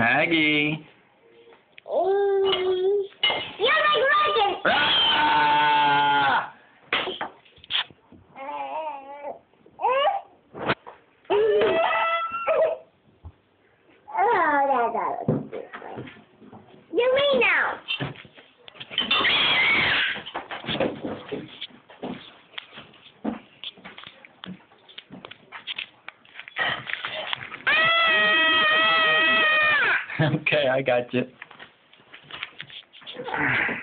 Maggie. Mm. You're like Reagan. Ah! Oh, that's all. okay, I got you. Ah!